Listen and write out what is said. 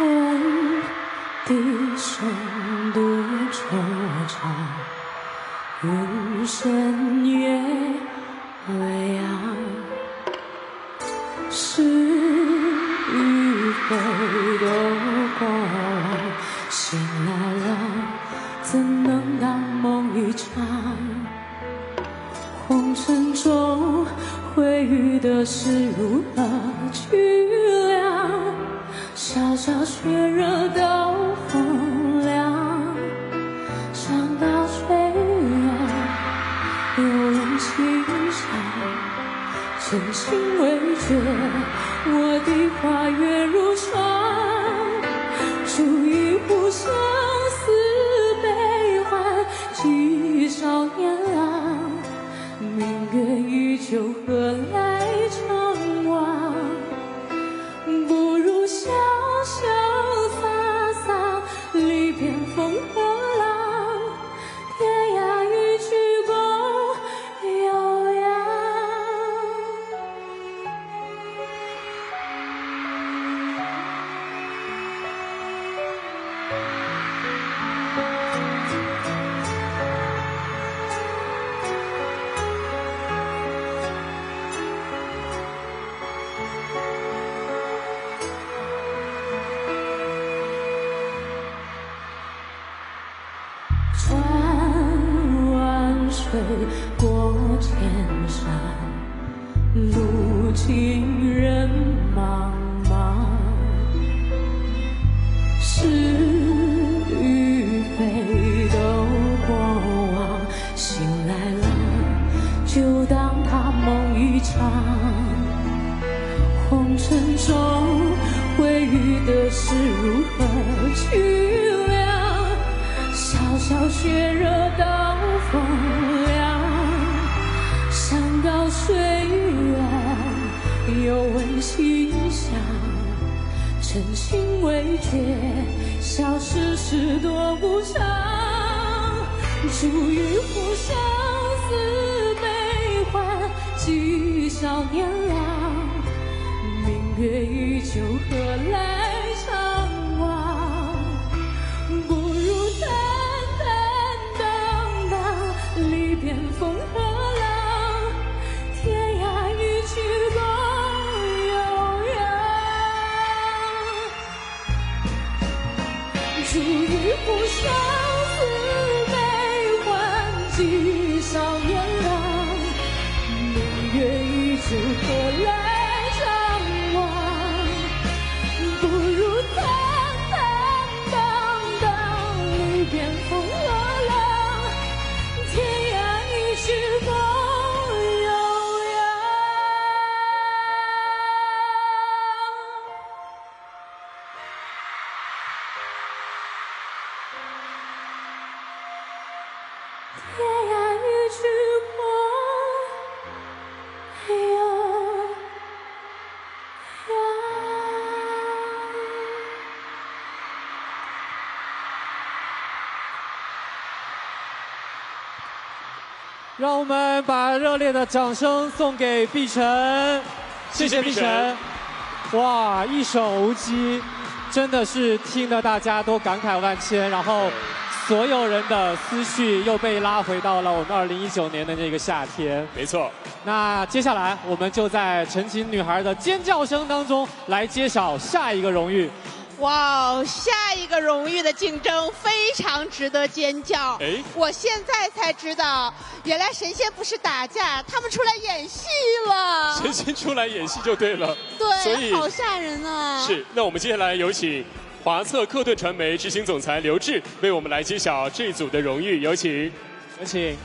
闻笛声，独惆怅，云深月未央。是与非都过往，醒来了，怎能当梦一场？红尘中会遇的事，如何去量？小小血热到风凉，山高水远，有人欣赏。真心未绝，我的花月如霜，煮一壶相思悲欢，几少年郎，明月依旧，何来穿万水过千山，路尽人茫茫。是与非都过往，醒来了就当它梦一场。红尘中会遇的事如何去又闻琴响。真心未绝，笑世事多无常。煮一壶相思悲欢，几少年郎。明月依旧，何来长让我们把热烈的掌声送给碧晨，谢谢碧晨。哇，一首《无羁》，真的是听得大家都感慨万千，然后所有人的思绪又被拉回到了我们二零一九年的那个夏天。没错，那接下来我们就在陈情女孩的尖叫声当中来揭晓下一个荣誉。哇哦，下一个荣誉的竞争非常值得尖叫。哎我现在才知道，原来神仙不是打架，他们出来演戏了。神仙出来演戏就对了。所以对，好吓人啊！是，那我们接下来有请华策克顿传媒执行总裁刘志为我们来揭晓这组的荣誉，有请。有请。